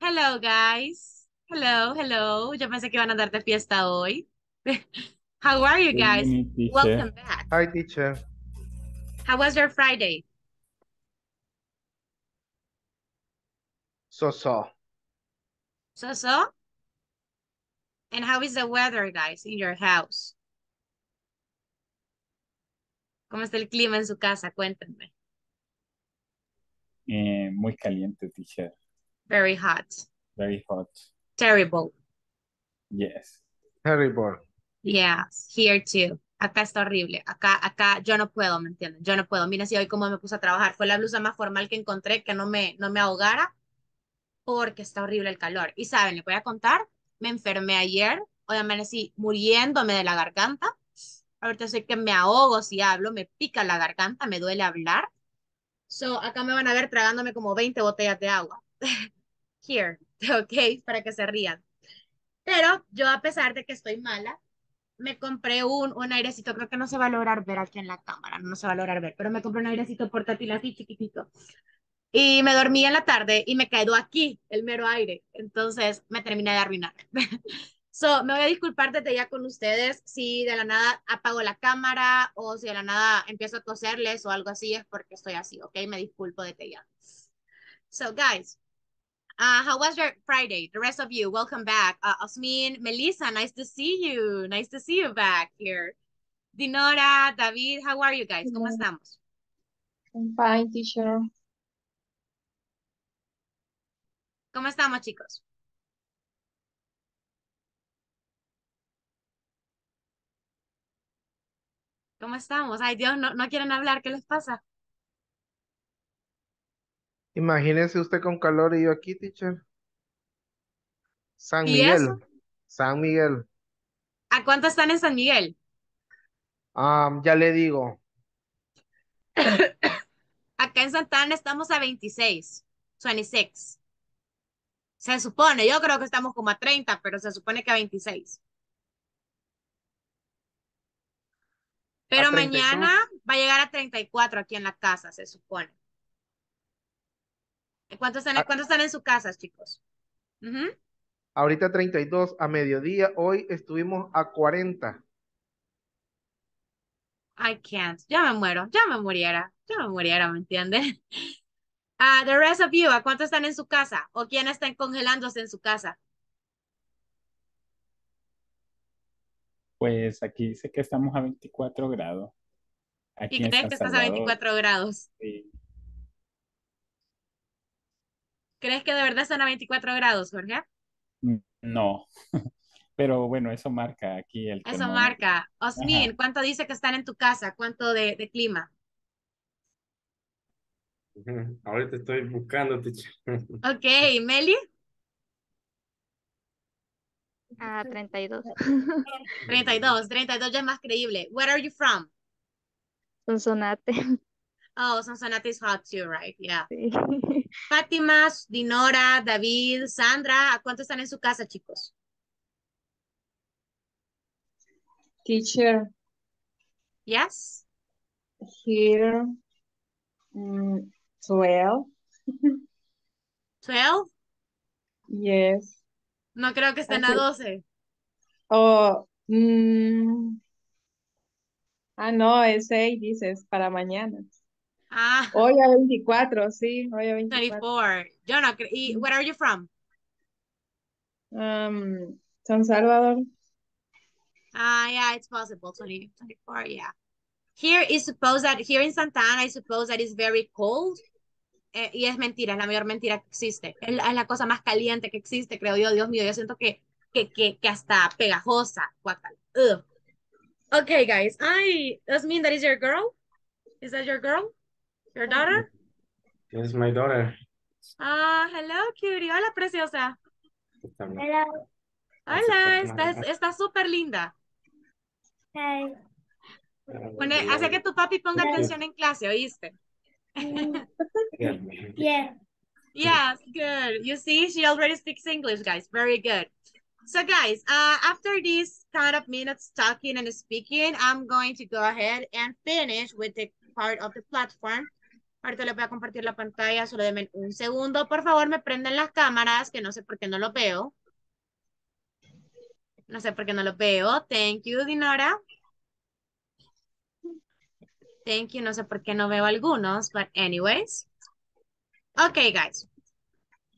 Hello, guys. Hello, hello. Yo pensé que iban a dar de fiesta hoy. How are you guys? Welcome back. Hi, teacher. How was your Friday? So-so. So-so? And how is the weather, guys, in your house? ¿Cómo está el clima en su casa? Cuéntenme. Eh, muy caliente, teacher. Very hot. Very hot. Terrible. Yes. Terrible. Yes, here too. Acá está horrible. Acá, acá yo no puedo, ¿me entienden? Yo no puedo. Mira si hoy como me puse a trabajar. Fue la blusa más formal que encontré que no me, no me ahogara porque está horrible el calor. Y saben, les voy a contar, me enfermé ayer. Hoy amanecí muriéndome de la garganta. Ahorita sé que me ahogo si hablo, me pica la garganta, me duele hablar. So, acá me van a ver tragándome como 20 botellas de agua. Here, ok, para que se rían. Pero yo, a pesar de que estoy mala, me compré un, un airecito, creo que no se va a lograr ver aquí en la cámara, no se va a lograr ver, pero me compré un airecito portátil así chiquitito. Y me dormí en la tarde y me quedó aquí el mero aire. Entonces me terminé de arruinar. So, me voy a disculpar desde ya con ustedes si de la nada apago la cámara o si de la nada empiezo a toserles o algo así, es porque estoy así, ¿ok? Me disculpo desde ya. So, guys, uh, how was your Friday? The rest of you, welcome back. Uh, Osmin, Melissa, nice to see you. Nice to see you back here. Dinora, David, how are you guys? ¿Cómo estamos? I'm fine, teacher. ¿Cómo estamos, chicos? ¿Cómo estamos? Ay, Dios, no, no quieren hablar, ¿qué les pasa? Imagínese usted con calor y yo aquí, teacher. San ¿Y Miguel. eso? San Miguel. ¿A cuánto están en San Miguel? Ah, ya le digo. Acá en Santa Ana estamos a 26, 26. Se supone, yo creo que estamos como a 30, pero se supone que a 26. Pero 32. mañana va a llegar a 34 aquí en la casa, se supone. ¿Cuántos están, Ah. cuántos están en su casa, chicos? Ujú. Ahorita 32 a mediodía. Hoy estuvimos a 40. I can't. Ya me muero, ya me muriera, ya me muriera, ¿me entienden? Ah, the rest of you, ¿a cuánto están en su casa? ¿O quién están congelándose en su casa? Pues aquí dice que estamos a 24 grados. Aquí ¿Y crees que estás a Salvador. 24 grados? Sí. ¿Crees que de verdad están a 24 grados, Jorge? No. Pero bueno, eso marca aquí el Eso marca. Osmin, Ajá. ¿cuánto dice que están en tu casa? ¿Cuánto de, de clima? Ahorita estoy buscando, teacher. Ok, Meli, Ah, 32. 32. 32 ya es más creíble. Where are you from? Sonsonate. Oh, Sonsonate is hot too, right? Yeah. Sí. Fátima, Dinora, David, Sandra, ¿a cuánto están en su casa, chicos? Teacher, Yes. here, mm, 12, 12. yes. No creo que estén a Así- 12. Oh, mm, ah, no, es 6, dices, para mañana. Ah, Hoy a 24, sí, hoy a 24. 24. Yo no creo. ¿Y where are you from? Um, San Salvador. Ah, yeah, it's possible. 20, 24, yeah. Here is supposed that, here in Santa Ana, I suppose that it's very cold. Eh, y es mentira, es la mayor mentira que existe. Es la, es la cosa más caliente que existe, creo yo. Dios mío, yo siento que, que, que, que hasta pegajosa. Ugh. Okay, guys. Ay, does mean that is your girl? Is that your girl? Your daughter? It's my daughter. Ah, hello, cutie. Hola, preciosa. Hello. hablando. Hola, Acepta- estás está súper linda. Ah, Pone, hace que tu papi ponga Sí. atención en clase, ¿oíste? dígame. Yeah. Yes, good. You see, she already speaks English, guys. Very good. So, guys, uh, after these kind of minutes talking and speaking, I'm going to go ahead and finish with the part of the platform Ahorita les voy a compartir la pantalla, solo denme un segundo. Por favor, me prenden las cámaras, que no sé por qué no lo veo. No sé por qué no lo veo. Thank you, Dinora. Thank you. No sé por qué no veo algunos, but anyways. Okay, guys.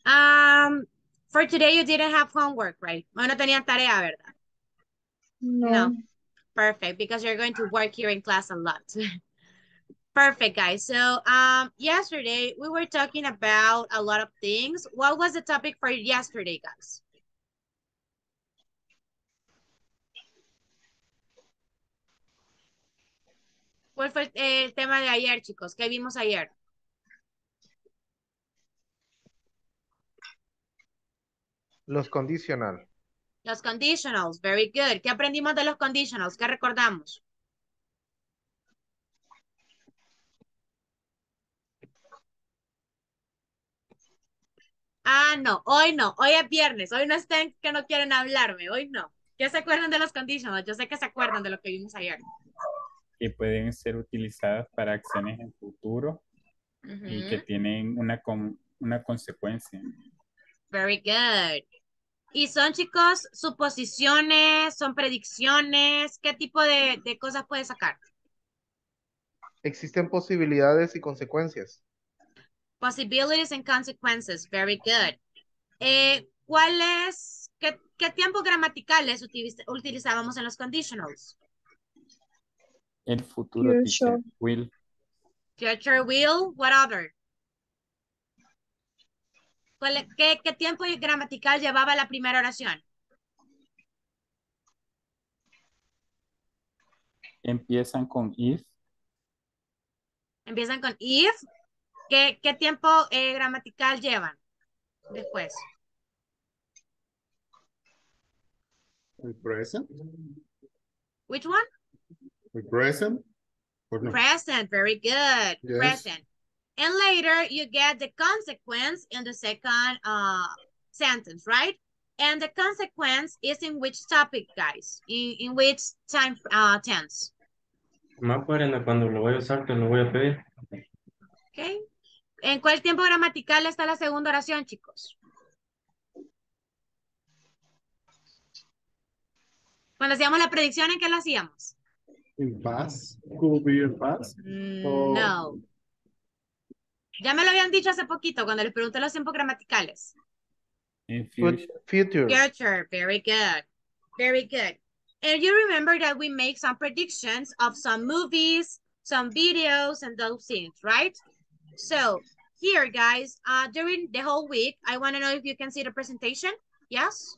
Um, for today you didn't have homework, right? no tenían tarea, ¿verdad? No. No. Perfect, because you're going to work here in class a lot. Perfect, guys. So um, yesterday we were talking about a lot of things. What was the topic for yesterday, guys? ¿Cuál fue el, tema de ayer, chicos? ¿Qué vimos ayer? Los condicional. Los conditionals, very good. ¿Qué aprendimos de los conditionals? ¿Qué recordamos? Ah, no, hoy no, hoy es viernes, hoy no estén que no quieren hablarme, hoy no. ¿Qué se acuerdan de los conditionals? Yo sé que se acuerdan de lo que vimos ayer. Que pueden ser utilizadas para acciones en futuro y que tienen una, una consecuencia. Very good. ¿Y son, chicos, suposiciones, son predicciones? ¿Qué tipo de, de cosas puede sacar? Existen posibilidades y consecuencias. Possibilities and consequences. Very good. Eh, ¿Cuáles, qué, qué tiempos gramaticales utilizábamos en los conditionals? El futuro Future. will. Future will. What other? qué, ¿Qué tiempo gramatical llevaba la primera oración? Empiezan con if. Empiezan con if. ¿Qué, qué tiempo eh, gramatical llevan después? El present. Which one? El present. Present, very good. Yes. Present. And later you get the consequence in the second uh, sentence, right? And the consequence is in which topic, guys? In, in which time uh, tense? Más cuando lo voy a usar, te lo voy a pedir. Okay. ¿En cuál tiempo gramatical está la segunda oración, chicos? Cuando hacíamos la predicción, ¿en qué lo hacíamos? In past. Could be in past. Mm. No. Ya me lo habían dicho hace poquito cuando les pregunté los tiempos gramaticales. In Fut- future. Future. Future, very good. Very good. And you remember that we make some predictions of some movies, some videos, and those things, right? So here, guys, uh, during the whole week, I want to know if you can see the presentation. Yes?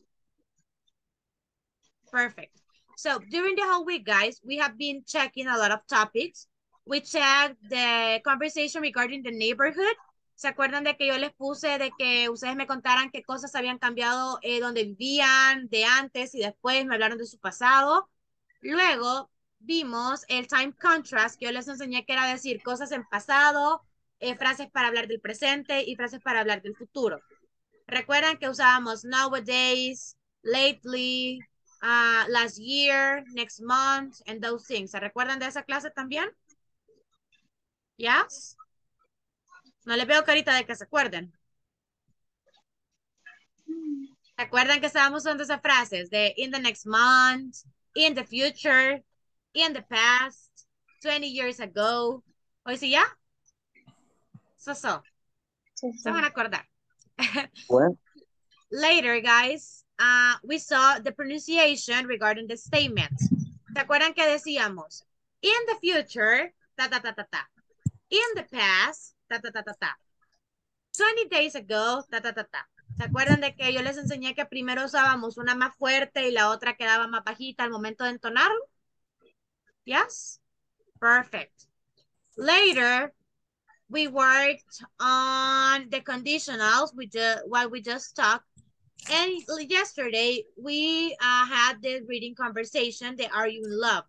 Perfect. So during the whole week, guys, we have been checking a lot of topics. We checked the conversation regarding the neighborhood. ¿Se acuerdan de que yo les puse de que ustedes me contaran qué cosas habían cambiado eh, donde vivían, de antes y después me hablaron de su pasado? Luego vimos el time contrast, que yo les enseñé que era decir cosas en pasado, eh, frases para hablar del presente y frases para hablar del futuro. Recuerdan que usábamos nowadays, lately, uh, last year, next month, and those things. ¿Se recuerdan de esa clase también? Yes? No les veo carita de que se acuerden. ¿Se acuerdan que estábamos usando esas frases de in the next month, in the future, in the past, 20 years ago? ¿Hoy sí ya? So, so. Se van a acordar. Bueno, Later, guys, uh, we saw the pronunciation regarding the statements. ¿Se acuerdan que decíamos? In the future, ta, ta, ta, ta, ta. In the past, ta, ta, ta, ta, ta. 20 days ago, ta, ta, ta, ta. ¿Se acuerdan de que yo les enseñé que primero usábamos una más fuerte y la otra quedaba más bajita al momento de entonarlo? Yes? Perfect. Later, we worked on the conditionals, we just, while we just talked. And yesterday, we uh, had the reading conversation de Are You in Love?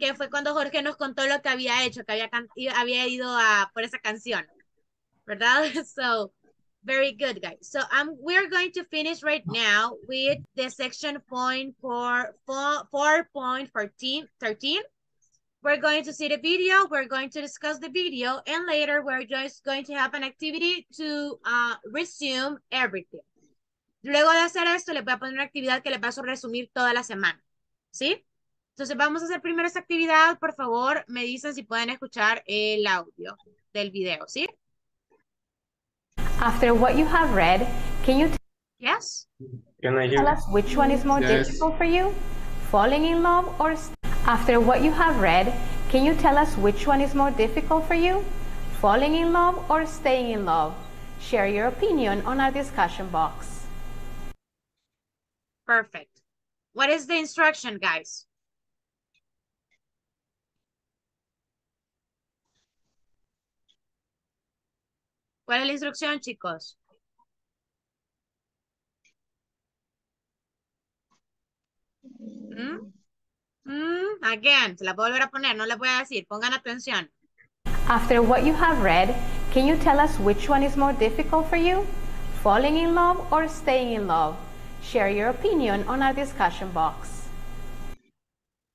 Que fue cuando Jorge nos contó lo que había hecho, que había, can- había ido a, por esa canción. ¿Verdad? So, very good, guys. So, um, we're going to finish right now with the section point for, for 4.14, 13. We're going to see the video, we're going to discuss the video, and later we're just going to have an activity to uh, resume everything. Luego de hacer esto, les voy a poner una actividad que les va a resumir toda la semana. ¿Sí? Entonces vamos a hacer primero esta actividad. Por favor, me dicen si pueden escuchar el audio del video, ¿sí? After what you have read, can you yes? Can I hear? tell us which one is more Yes. difficult for you? Falling in love or after what you have read, can you tell us which one is more difficult for you? Falling in love or staying in love? Share your opinion on our discussion box. Perfect. What is the instruction, guys? ¿Cuál es la instrucción, chicos? ¿Mm? Mm, again, se la puedo volver a poner, no les voy a decir, pongan atención. After what you have read, can you tell us which one is more difficult for you? Falling in love or staying in love? Share your opinion on our discussion box.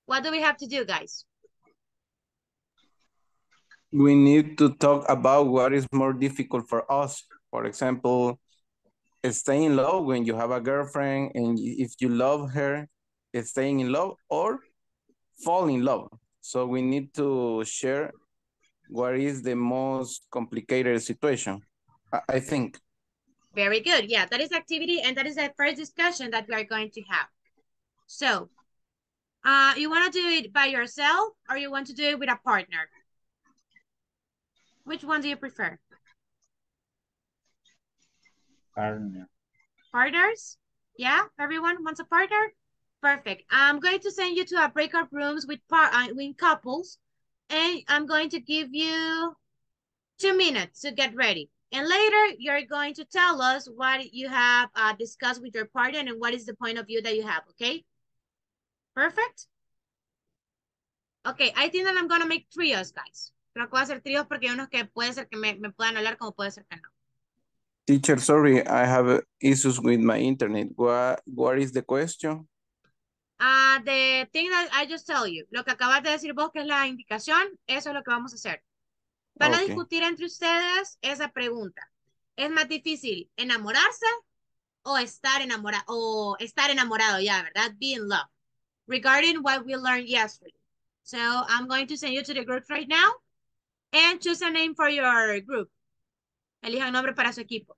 What do we have to do, guys? we need to talk about what is more difficult for us. For example, staying in love when you have a girlfriend and if you love her, staying in love or fall in love. So we need to share what is the most complicated situation, I, I think. Very good. Yeah, that is activity and that is the first discussion that we are going to have. So, uh, you want to do it by yourself or you want to do it with a partner? Which one do you prefer? Partner. Partners? Yeah, everyone wants a partner? Perfect. I'm going to send you to a breakout rooms with par uh, with couples, and I'm going to give you two minutes to get ready. And later, you're going to tell us what you have uh, discussed with your partner and what is the point of view that you have, okay? Perfect? Okay, I think that I'm going to make trios, guys. Creo que voy a hacer tríos porque hay unos que puede ser que me, me puedan hablar como puede ser que no. Teacher, sorry, I have issues with my internet. What, what is the question? Ah, the thing that I just tell you, lo que acabas de decir vos que es la indicación, eso es lo que vamos a hacer. Van a Okay. discutir entre ustedes esa pregunta. ¿Es más difícil enamorarse o estar enamorado o estar enamorado ya, verdad? Be in love. Regarding what we learned yesterday. So I'm going to send you to the group right now and choose a name for your group. Elijan nombre para su equipo.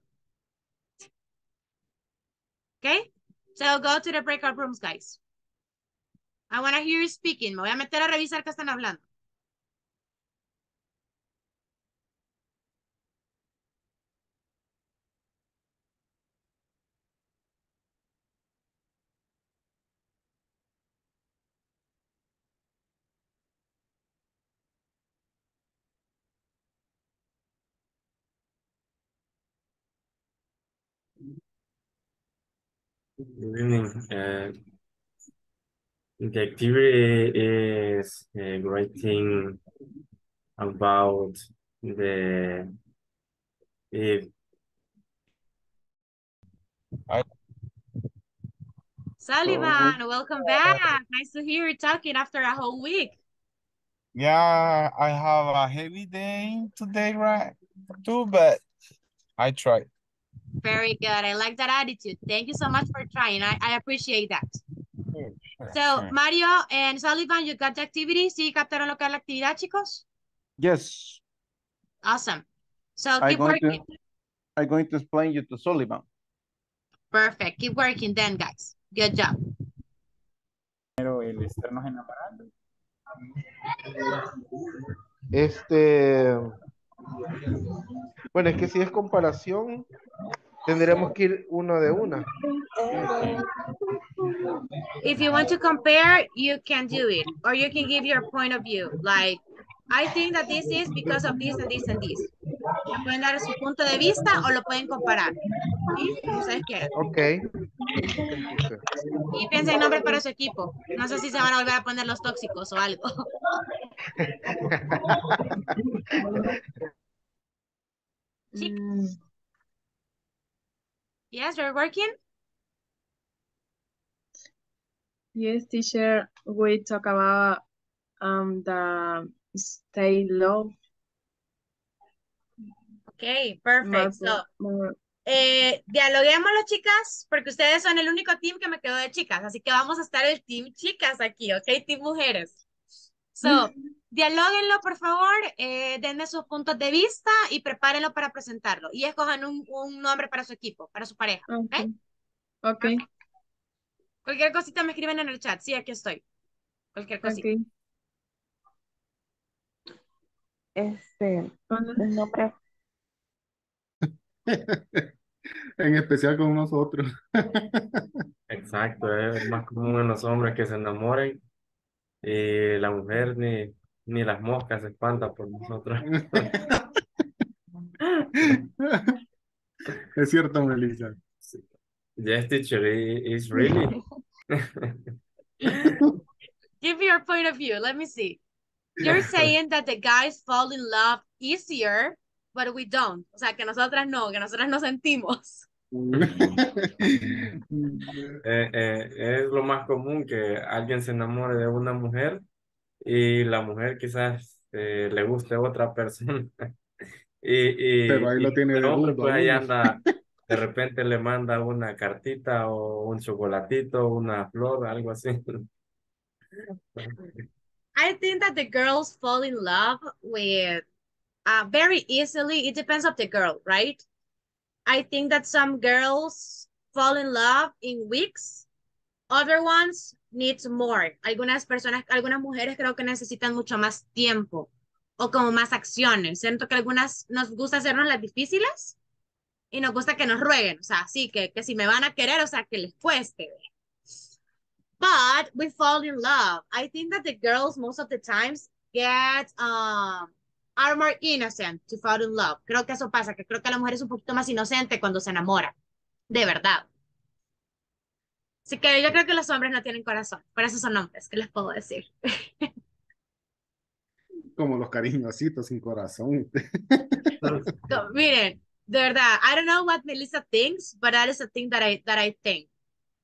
Okay? So go to the breakout rooms, guys. I want to hear you speaking. Me voy a meter a revisar qué están hablando. Uh, the activity is uh, writing about the if Sullivan, welcome back. Nice to hear you talking after a whole week. Yeah, I have a heavy day today, right? Too, but I tried. Very good. I like that attitude. Thank you so much for trying. I, I appreciate that. So. Mario and Sullivan, you got the activity? ¿Sí captaron lo que es la actividad, chicos? Yes, Awesome. So, I'm keep going to, working. I'm going to explain you to Sullivan. Perfect. Keep working then, guys. Good job. Pero el estarnos enamorando. Este, bueno, es que si es comparación, tendremos que ir uno de una. If you want to compare, you can do it. Or you can give your point of view. Like, I think that this is because of this and this and this. Le pueden dar su punto de vista o lo pueden comparar. ¿Sí? Ustedes quieran. Ok. Y piensen en nombre para su equipo. No sé si se van a volver a poner los tóxicos o algo. Mm, Yes, you're working? yes, teacher, we talk about um, the stay low. Ok, perfect. So, eh, dialoguémoslo, chicas, porque ustedes son el único team que me quedó de chicas, así que vamos a estar el team chicas aquí, ¿ok? Team mujeres. So, dialóguenlo, por favor, eh, denme sus puntos de vista y prepárenlo para presentarlo. Y escojan un, un nombre para su equipo, para su pareja, ¿ok? Ok. Cualquier cosita me escriben en el chat, sí, aquí estoy. Cualquier cosita. Ok. Este, el nombre En especial con nosotros. Exacto, es más común en los hombres que se enamoren y la mujer ni, ni las moscas se espantan por nosotros. Es cierto, Melissa. Yes, teacher, it is really. Give your point of view. Let me see. You're saying that the guys fall in love easier, but we don't. O sea, que nosotras no, que nosotras no sentimos. Eh, eh, es lo más común que alguien se enamore de una mujer y la mujer quizás eh, le guste a otra persona. Y, y, Pero ahí lo tiene el hombre, mundo, pues ahí anda, de repente le manda una cartita o un chocolatito, una flor, algo así. I think that the girls fall in love with uh, very easily. It depends of the girl, right? I think that some girls fall in love in weeks. Other ones need more. Algunas personas, algunas mujeres creo que necesitan mucho más tiempo o como más acciones. Siento que algunas nos gusta hacernos las difíciles y nos gusta que nos rueguen. O sea, sí, que, que si me van a querer, o sea, que les cueste. But we fall in love. I think that the girls most of the times get um, are more innocent to fall in love. Creo que eso pasa, que creo que la mujer es un poquito más inocente cuando se enamora. De verdad. Así que yo creo que los hombres no tienen corazón. Por eso son hombres, ¿qué les puedo decir? Como los cariñositos sin corazón. No, miren, de verdad, I don't know what Melissa thinks, but that is a thing that I, that I think.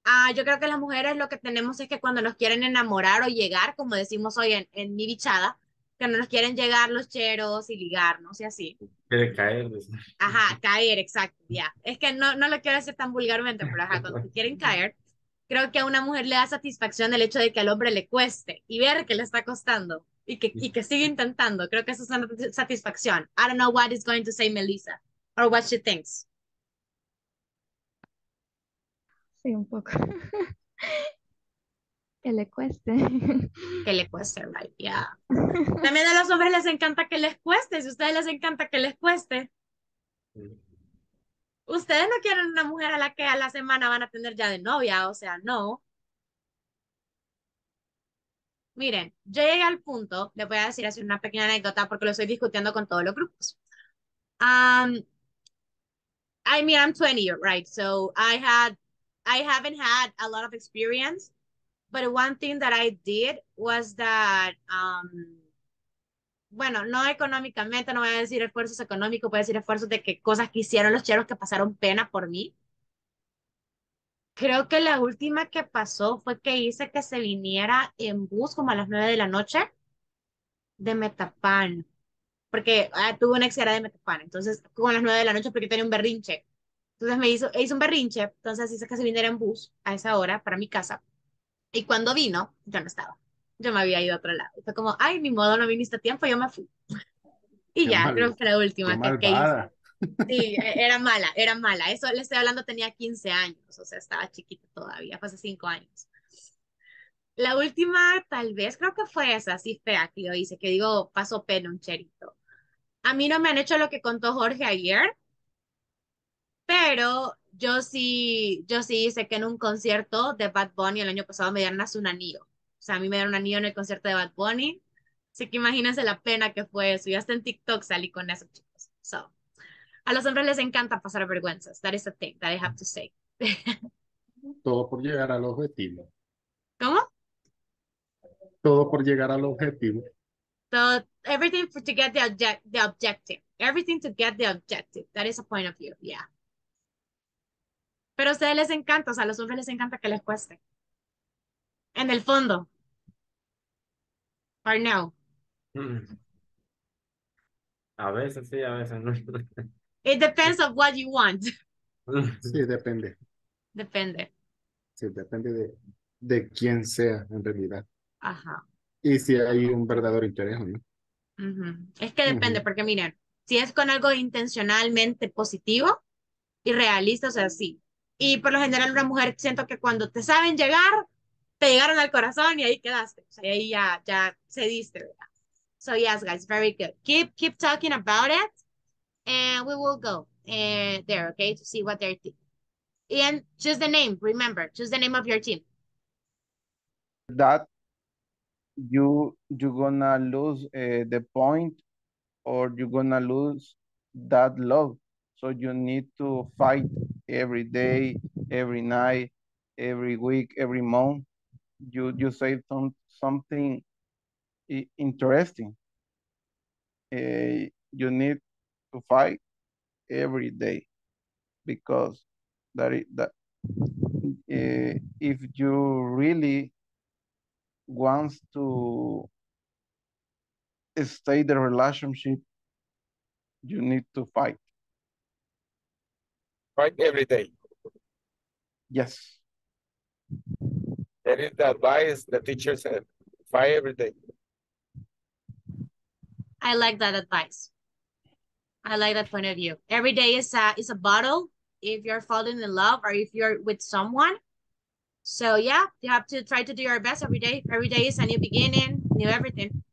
Ah, yo creo que las mujeres lo que tenemos es que cuando nos quieren enamorar o llegar, como decimos hoy en, en mi bichada, que no nos quieren llegar los cheros y ligarnos y así. Quiere caer. Ajá, caer, exacto, ya. Es que no, no lo quiero decir tan vulgarmente, pero ajá, cuando quieren caer, creo que a una mujer le da satisfacción el hecho de que al hombre le cueste y ver que le está costando y que, y que sigue intentando. Creo que eso es una satisfacción. I don't know what is going to say Melissa or what she thinks. Sí, un poco. Que le cueste. Que le cueste, right? Yeah. También a los hombres les encanta que les cueste. Si a ustedes les encanta que les cueste, ustedes no quieren una mujer a la que a la semana van a tener ya de novia, o sea, no. Miren, yo llegué al punto, les voy a decir así una pequeña anécdota porque lo estoy discutiendo con todos los grupos. Um, I mean, I'm 20, right? So I had, I haven't had a lot of experience, but one thing that I did was that, um, bueno, no económicamente, no voy a decir esfuerzos económicos, voy a decir esfuerzos de que cosas que hicieron los cheros que pasaron pena por mí. Creo que la última que pasó fue que hice que se viniera en bus como a las nueve de la noche de Metapan, porque ah, tuve una ex de Metapan, entonces como a las nueve de la noche porque tenía un berrinche. Entonces me hizo, hizo un berrinche, entonces hice que se viniera en bus a esa hora para mi casa. Y cuando vino, yo no estaba. Yo me había ido a otro lado. Fue como, ay, ni modo, no viniste a tiempo, yo me fui. Y Qué ya, mal- creo que fue la última que, que hice. Sí, e- era mala, era mala. Eso le estoy hablando, tenía 15 años, o sea, estaba chiquita todavía, fue hace 5 años. La última, tal vez, creo que fue esa, así fea que yo hice, que digo, pasó pena un cherito. A mí no me han hecho lo que contó Jorge ayer, pero yo sí, yo sí hice que en un concierto de Bad Bunny el año pasado me dieron hasta un anillo. O sea, a mí me dieron un anillo en el concierto de Bad Bunny. Así que imagínense la pena que fue eso. Y hasta en TikTok salí con eso, chicos. So, a los hombres les encanta pasar vergüenzas. That is the thing that I have to say. Todo por llegar al objetivo. ¿Cómo? Todo por llegar al objetivo. So, everything for, to get the, object, the objective. Everything to get the objective. That is a point of view, yeah. Pero a ustedes les encanta, o sea, a los hombres les encanta que les cueste. En el fondo. Or no? Mm. A veces sí, a veces no. It depends of what you want. Sí, depende. Depende. Sí, depende de, de quién sea en realidad. Ajá. Y si hay un verdadero interés o no. Ujú. Es que depende, Ujú. porque miren, si es con algo intencionalmente positivo y realista, o sea, sí. Y por lo general una mujer siento que cuando te saben llegar, te llegaron al corazón y ahí quedaste. O sea, ahí ya, ya cediste, ¿verdad? So yes, guys, very good. Keep, keep talking about it and we will go uh, there, okay, to see what they're thinking. And choose the name, remember, choose the name of your team. That you you gonna lose uh, the point or you gonna lose that love. So you need to fight every day, every night, every week, every month. You you say some something interesting. Uh, you need to fight every day because that is that uh, if you really wants to stay the relationship, you need to fight. Fight every day. Yes. That is the advice the teacher said. Fight every day. I like that advice. I like that point of view. Every day is a is a battle if you're falling in love or if you're with someone. So yeah, you have to try to do your best every day. Every day is a new beginning, new everything.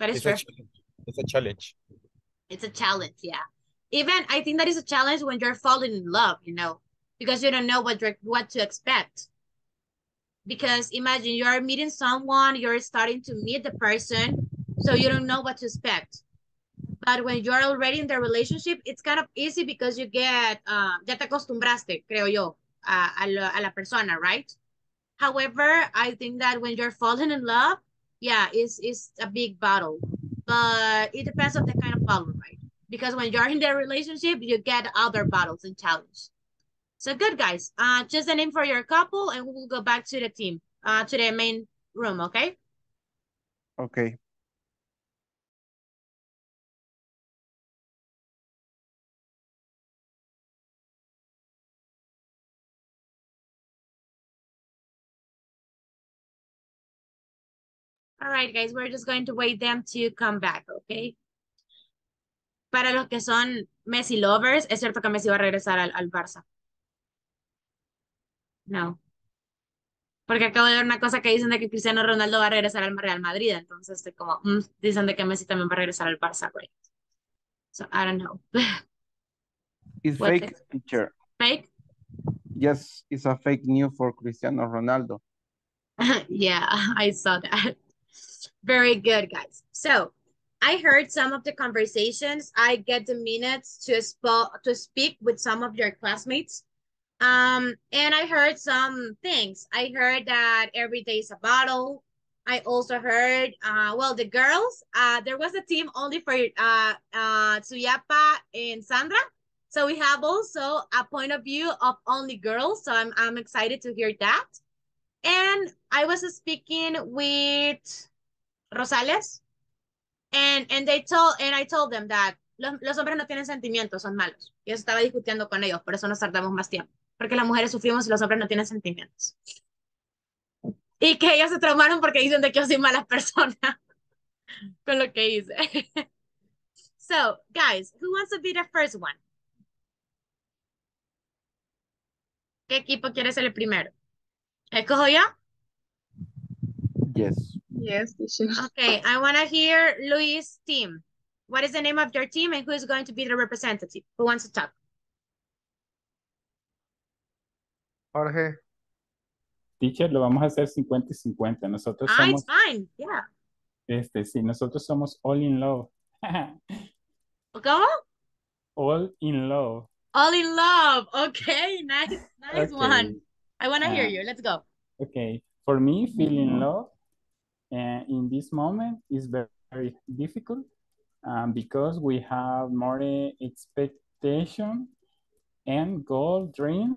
That is It's true. a challenge. It's a challenge. It's a challenge, yeah. Even I think that is a challenge when you're falling in love, you know, because you don't know what you're, what to expect. Because imagine you're meeting someone, you're starting to meet the person, so you don't know what to expect. But when you're already in the relationship, it's kind of easy because you get, uh, ya te acostumbraste, creo yo, a, a, la, a la persona, right? However, I think that when you're falling in love, yeah, it's, it's a big battle. But it depends on the kind of battle, right? Because when you're in the relationship, you get other battles and challenges. So good, guys. Uh, just a name for your couple, and we'll go back to the team, uh, to the main room, okay? Okay. All right, guys, we're just going to wait them to come back, okay? Para los que son Messi lovers, es cierto que Messi va a regresar al, al Barça. No. Porque acabo de ver una cosa que dicen de que Cristiano Ronaldo va a regresar al Real Madrid, entonces estoy como, mm, dicen de que Messi también va a regresar al Barça, right? So I don't know. It's What fake, is- teacher. Fake? Yes, it's a fake news for Cristiano Ronaldo. yeah, I saw that. Very good, guys. So I heard some of the conversations. I get the minutes to spo to speak with some of your classmates. Um, and I heard some things. I heard that every day is a battle. I also heard, uh, well, the girls, uh, there was a team only for uh, uh, and Sandra. So we have also a point of view of only girls. So I'm, I'm excited to hear that. And I was speaking with Rosales, and, and they told, and I told them that los, los hombres no tienen sentimientos, son malos. Y estaba discutiendo con ellos, por eso nos tardamos más tiempo. Porque las mujeres sufrimos y los hombres no tienen sentimientos. Y que ellos se traumaron porque dicen de que yo soy mala persona con lo que hice. so, guys, who wants to be the first one? ¿Qué equipo quiere ser el primero? ¿Escojo yo? Yes. Yes. Okay, I want to hear Luis' team. What is the name of your team and who is going to be the representative? Who wants to talk? Jorge, Teacher, lo vamos a hacer 50 y 50. Nosotros Ah, it's somos, fine. Yeah. este, sí, nosotros somos all in love. ¿Cómo? all in love. All in love. Okay, nice, nice Okay. one. I want to hear Ah. you. Let's go. Okay, for me, feeling love uh, in this moment is very, very difficult um, because we have more expectation and goal dream.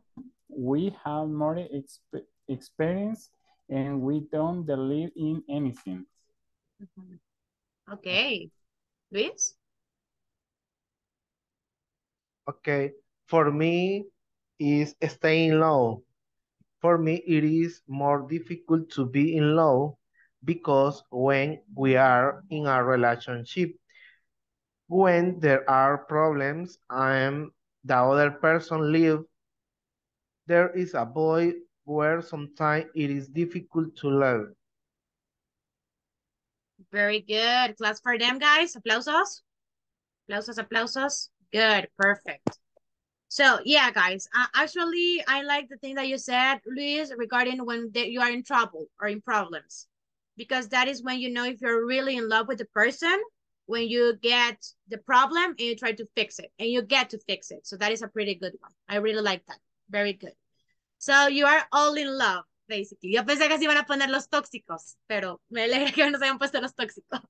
We have more exp experience and we don't believe in anything. Ujú. Okay. Luis? Okay. For me, is staying low. For me, it is more difficult to be in love because when we are in a relationship, when there are problems and the other person leave, there is a void where sometimes it is difficult to love. Very good. Class for them, guys. Aplausos. Aplausos, aplausos. Good. Perfect. So, yeah, guys. Uh, actually, I like the thing that you said, Luis, regarding when they, you are in trouble or in problems. Because that is when you know if you're really in love with the person, when you get the problem and you try to fix it. And you get to fix it. So that is a pretty good one. I really like that. Very good. So you are all in love, basically. Yo pensé que se iban a poner los tóxicos, pero me alegra que no se hayan puesto los tóxicos.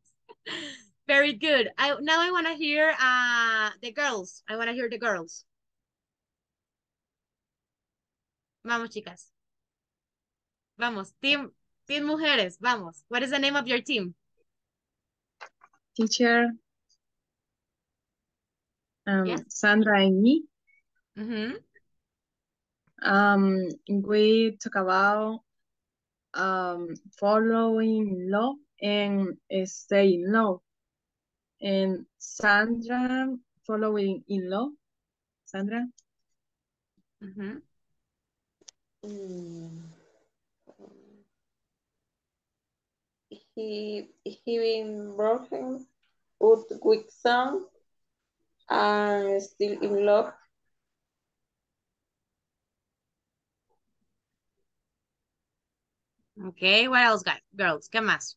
Very good. I, now I want to hear uh, the girls. I want to hear the girls. Vamos, chicas. Vamos, team, team mujeres, vamos. What is the name of your team? Teacher, um, Yes. Sandra and me, Mhm. Um, we talk about um, following law and staying law. And Sandra following in law. Sandra, Mhm. Mm. He he been broken out with some and still in love. Okay, what else, guys? Girls, ¿qué más?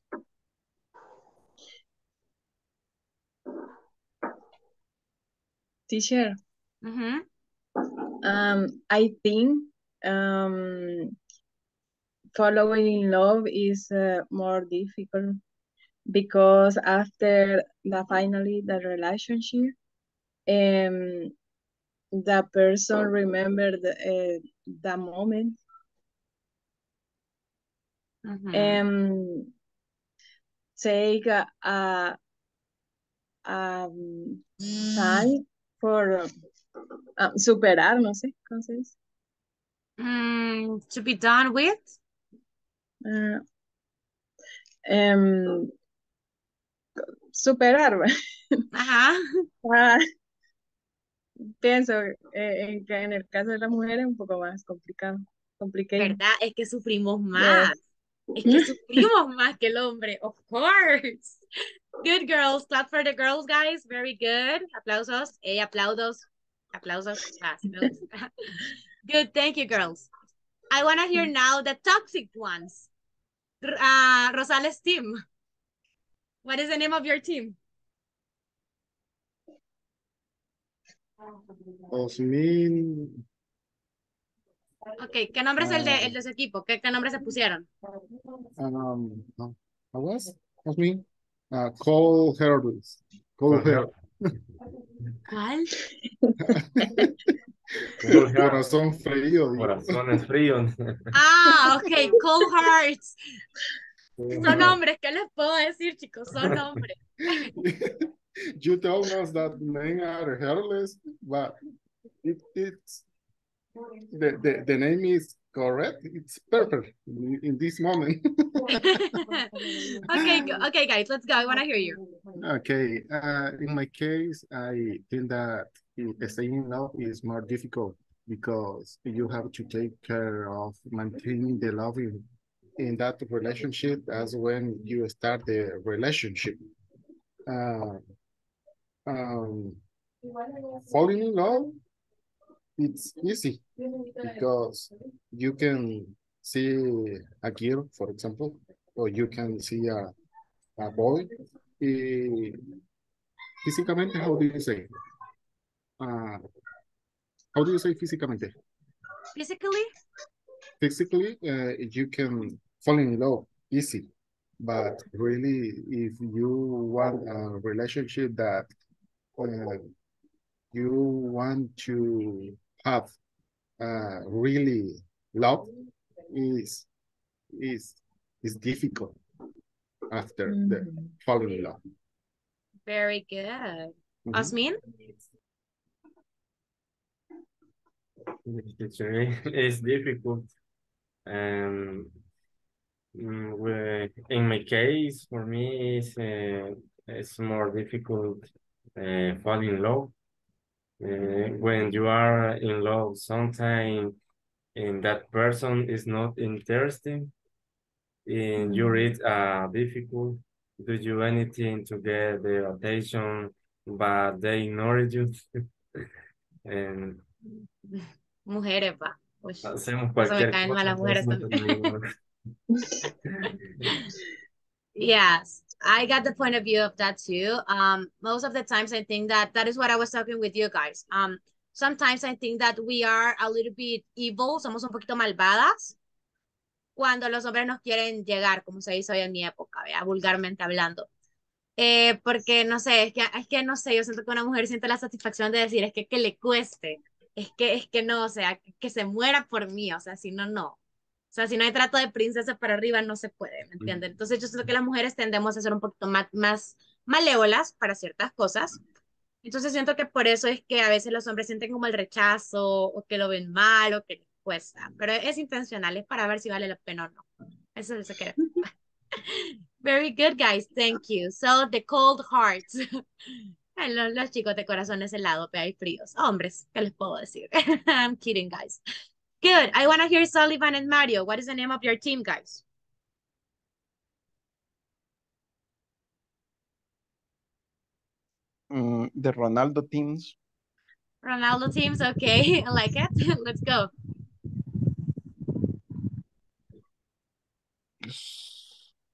teacher, Mhm. um, I think um, following in love is uh, more difficult because after the finally the relationship, um, the person remember the, uh, the moment Mhm. and take a, a um, time for uh, superar, no sé, ¿cómo se dice? Mm, to be done with? Uh, em, superar. Ajá. Ah, pienso eh, en que en el caso de las mujeres es un poco más complicado. Complicated. ¿Verdad? Es que sufrimos más. Es que sufrimos más que el hombre, of course. Good girls. Clap for the girls, guys. Very good. Aplausos. Hey, aplaudos. Aplausos. Ah, sí. Good. Thank you, girls. I want to hear now the toxic ones. R- uh, Rosales team. What is the name of your team? Osmin, Ok, ¿qué nombre es el de, el de su equipo? ¿Qué, qué nombre se pusieron? um, no, how was? Osmin, uh, Cole Herbles. Cole Cole Her. ¿Cuál? Corazón frío. Corazones fríos. Ah, ok, Cold Hearts. Son hombres, ¿qué les puedo decir, chicos? Son hombres. you told us that men are hairless, but it, it's the, the, the name is correct. It's perfect in, in this moment. okay, go- okay, guys, let's go. I want to hear you. Okay, uh, in my case, I think that staying in love is more difficult because you have to take care of maintaining the love in, in that relationship as when you start the relationship. Uh, um, falling in love, it's easy because you can see a girl, for example, or you can see a, a boy. físicamente, how do you say? Uh, how do you say físicamente? Physically? Physically, uh, you can fall in love easy, but really, if you want a relationship that uh, you want to have uh, really love is is is difficult. after the falling in love. Very good. Mhm. Osmin? It's, very- it's difficult. Um, mm, in my case, for me, it's, uh, it's more difficult uh, fall in love. Uh, when you are in love, sometimes and that person is not interesting, and you read uh, difficult, do you anything to get the attention, but they ignore you. and Mujeres, va. Uy, hacemos por eso me cualquier mal cosa. las mujeres también. Yes, I got the point of view of that too. Um, most of the times I think that that is what I was talking with you guys. Um, sometimes I think that we are a little bit evil, somos un poquito malvadas cuando los hombres nos quieren llegar, como se dice hoy en mi época, ¿vea? vulgarmente hablando. Eh, porque no sé, es que, es que no sé, yo siento que una mujer siente la satisfacción de decir, es que que le cueste, es que, es que no, o sea, que, que se muera por mí, o sea, si no, no. Sea, si no hay trato de princesa para arriba, no se puede, ¿me entienden? Entonces yo siento que las mujeres tendemos a ser un poquito más, más malévolas para ciertas cosas. Entonces siento que por eso es que a veces los hombres sienten como el rechazo o que lo ven mal o que les cuesta, pero es intencional, es para ver si vale la pena o no. Eso es lo que Very good, guys. Thank you. So, the cold hearts. Los, los chicos de corazones helados, pero hay fríos. Hombres, ¿qué les puedo decir? I'm kidding, guys. Good. I want to hear Sullivan and Mario. What is the name of your team, guys? Mm, the Ronaldo teams. Ronaldo teams. Okay, I like it. Let's go.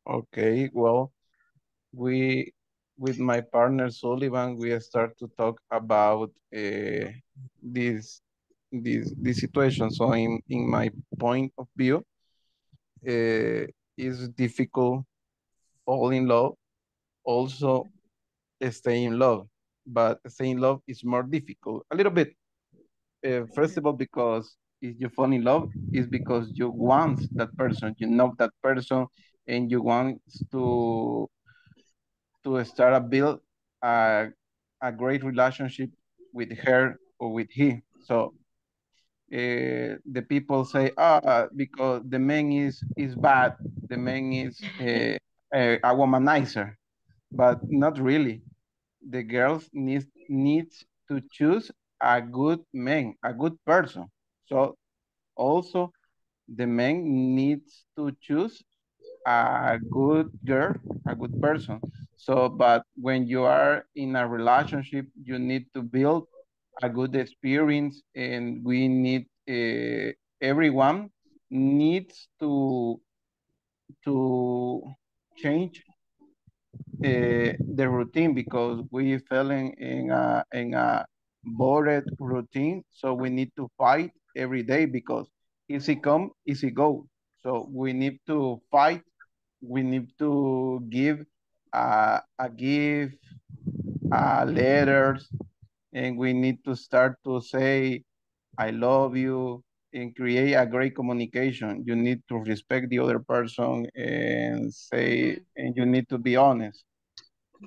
Okay, well, we with my partner Sullivan, we start to talk about uh, this this this situation. So in in my point of view, uh, it's difficult fall in love, also stay in love, but stay in love is more difficult a little bit. Uh, first of all, because if you fall in love, is because you want that person, you know that person, and you want to to start a build a, a great relationship with her or with he. So uh, the people say, ah, because the man is is bad, the man is uh, a, a womanizer, but not really. The girls need needs to choose a good man, a good person. So also the man needs to choose a good girl, a good person. So, but when you are in a relationship, you need to build a good experience and we need, uh, everyone needs to, to change uh, the routine because we fell in, in a, in a bored routine. So we need to fight every day because easy come, easy go. So we need to fight. We need to give uh, a give uh, letters, and we need to start to say, "I love you," and create a great communication. You need to respect the other person and say, mm-hmm. and you need to be honest.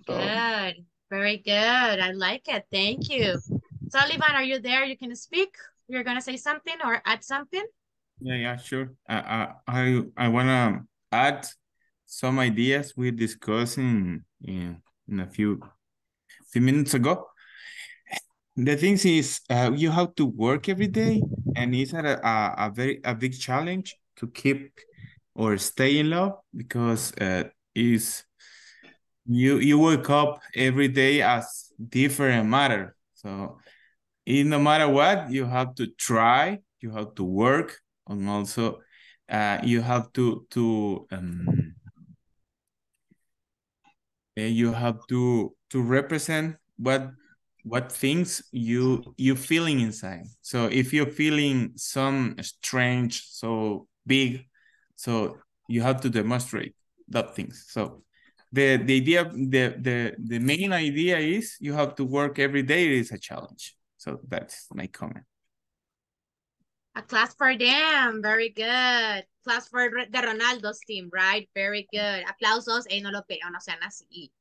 So Good. Very good. I like it. Thank you. Sullivan, are you there? You can speak. You're going to say something or add something? Yeah, yeah, sure. I I I, I wanna add some ideas we discussed in, in, in a few few minutes ago. The thing is, uh, you have to work every day, and it's a, a, a very a big challenge to keep or stay in love because uh, is you you wake up every day as different matter. So, it, no matter what, you have to try, you have to work, and also uh, you have to to um, you have to to represent what what things you you feeling inside so if you're feeling some strange so big so you have to demonstrate that things so the the idea the the the main idea is you have to work every day is a challenge so that's my comment A class for them. Very good. Class for the Ronaldo's team, right? Very good. Aplausos. Ey, no lo veo, oh, no sean así.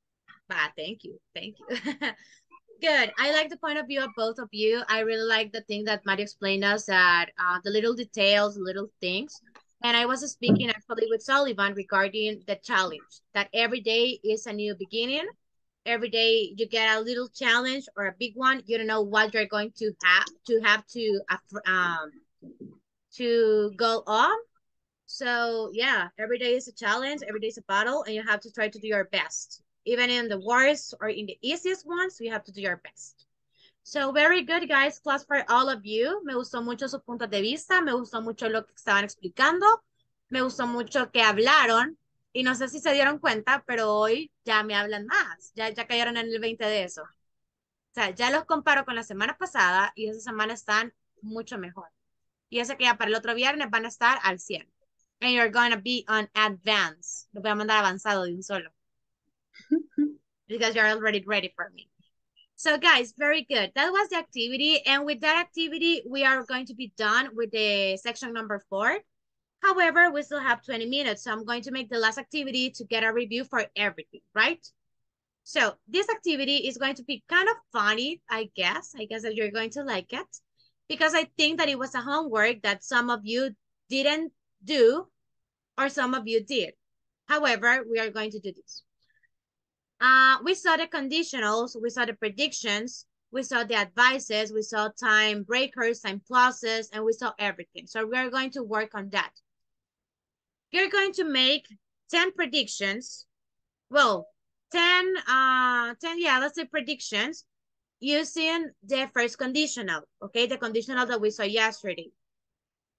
But thank you. Thank you. good. I like the point of view of both of you. I really like the thing that Mario explained us that uh, the little details, little things. And I was speaking actually with Sullivan regarding the challenge, that every day is a new beginning. Every day you get a little challenge or a big one. You don't know what you're going to have to have to um to go on. So yeah, every day is a challenge, every day is a battle, and you have to try to do your best. Even in the worst or in the easiest ones, you have to do your best. So very good, guys, class for all of you. Me gustó mucho sus puntos de vista, me gustó mucho lo que estaban explicando, me gustó mucho que hablaron, y no sé si se dieron cuenta, pero hoy ya me hablan más, ya, ya cayeron en el 20 de eso. O sea, ya los comparo con la semana pasada y esa semana están mucho mejor. Y ese que ya para el otro viernes van a estar al 100. And you're going to be on advance. Lo voy a mandar avanzado de un solo. Because you're already ready for me. So guys, very good. That was the activity. And with that activity, we are going to be done with the section number four. However, we still have 20 minutes. So I'm going to make the last activity to get a review for everything, right? So this activity is going to be kind of funny, I guess. I guess that you're going to like it because I think that it was a homework that some of you didn't do or some of you did. However, we are going to do this. Uh, we saw the conditionals, we saw the predictions, we saw the advices, we saw time breakers, time pluses, and we saw everything. So we are going to work on that. You're going to make 10 predictions. Well, 10, uh, 10, yeah, let's say predictions using the first conditional, okay? The conditional that we saw yesterday.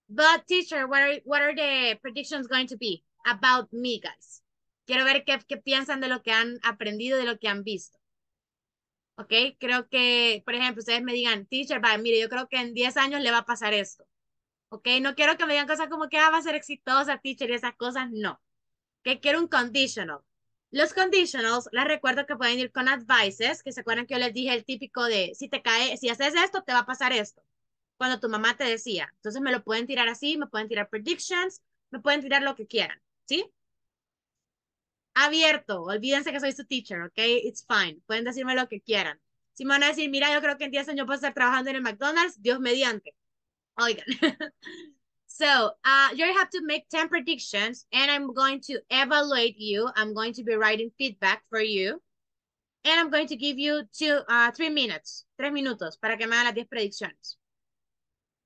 But teacher, what are, what are the predictions going to be about me, guys? Quiero ver qué, qué piensan de lo que han aprendido, de lo que han visto. ¿Ok? Creo que, por ejemplo, ustedes me digan, teacher, va, mire, yo creo que en 10 años le va a pasar esto. ¿Ok? No quiero que me digan cosas como que ah, va a ser exitosa, teacher, y esas cosas, no. Que quiero un conditional. Los conditionals, les recuerdo que pueden ir con advices, que se acuerdan que yo les dije el típico de, si te cae, si haces esto, te va a pasar esto. Cuando tu mamá te decía. Entonces me lo pueden tirar así, me pueden tirar predictions, me pueden tirar lo que quieran, ¿sí? Abierto, olvídense que soy su teacher, ¿ok? It's fine, pueden decirme lo que quieran. Si me van a decir, mira, yo creo que en 10 años puedo estar trabajando en el McDonald's, Dios mediante. Oigan. So uh, you have to make 10 predictions and I'm going to evaluate you. I'm going to be writing feedback for you. And I'm going to give you two, uh, three minutes, tres minutos para que me hagan las 10 predicciones.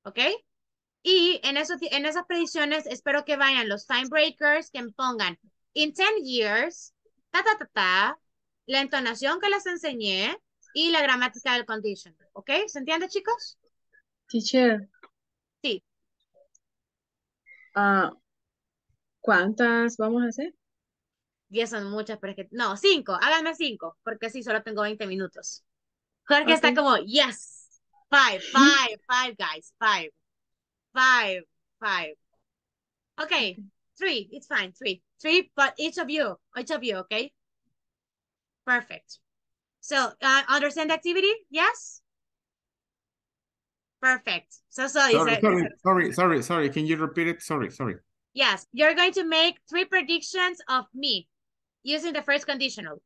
¿Ok? Y en, eso, en esas predicciones espero que vayan los time breakers, que me pongan in 10 years, ta, ta, ta, ta, la entonación que les enseñé y la gramática del condition. ¿Ok? ¿Se entiende, chicos? Teacher. Sí. Uh, ¿Cuántas vamos a hacer? Diez son muchas, pero es que... No, cinco. Háganme cinco, porque sí, solo tengo 20 minutos. Jorge okay. está como, yes. Five, five, five, guys. Five. Five, five. Okay. okay. Three. It's fine. Three. Three, but each of you. Each of you, okay? Perfect. So, uh, understand the activity? Yes? Perfect. So sorry. Sorry, sorry, sorry, sorry, sorry. Can you repeat it? Sorry, sorry. Yes, you're going to make three predictions of me using the first conditional.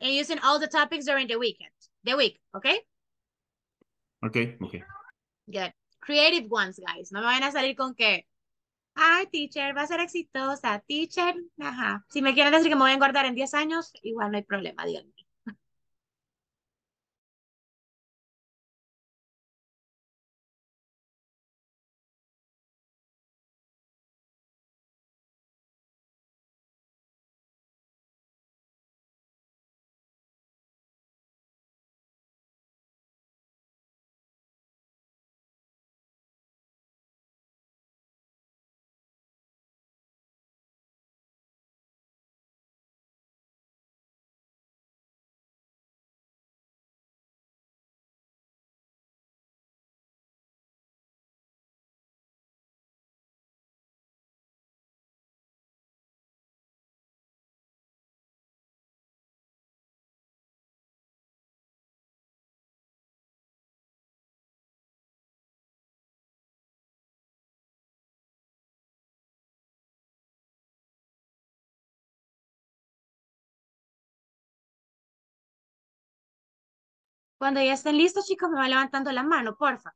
And using all the topics during the weekend, the week, okay? Okay, okay. Good. Creative ones, guys. No me vayan a salir con que, ay, teacher, va a ser exitosa, teacher, ajá. Si me quieren decir que me voy a engordar en 10 años, igual no hay problema, díganme. Cuando ya estén listos, chicos, me va levantando la mano, porfa.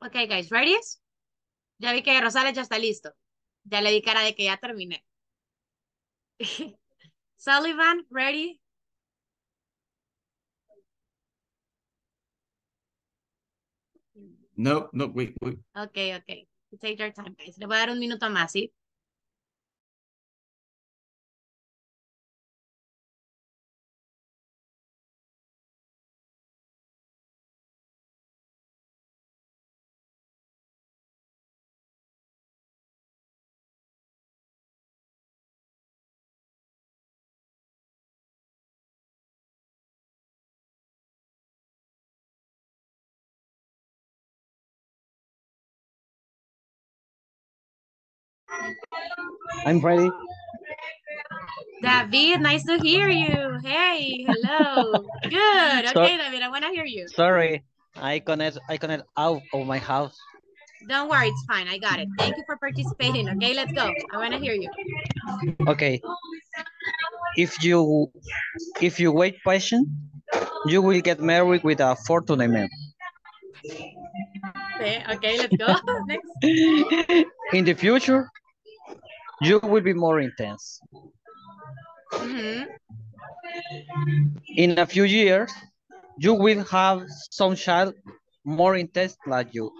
Ok, guys, ready? Ya vi que Rosales ya está listo. Ya le di cara de que ya terminé. Sullivan, ready? No, no, wait, wait. Ok, ok. Take your time, guys. Le voy a dar un minuto más, ¿sí? I'm ready. David, nice to hear you. Hey, hello. Good. So- Okay, David, I want to hear you. Sorry, I connect I connect out of my house. Don't worry, it's fine. I got it. Thank you for participating. Okay, let's go. I want to hear you. Okay. If you if you wait patient, you will get married with a fortunate man. Okay, okay, let's go. Next. In the future, you will be more intense. Mhm. In a few years, you will have some child more intense like you.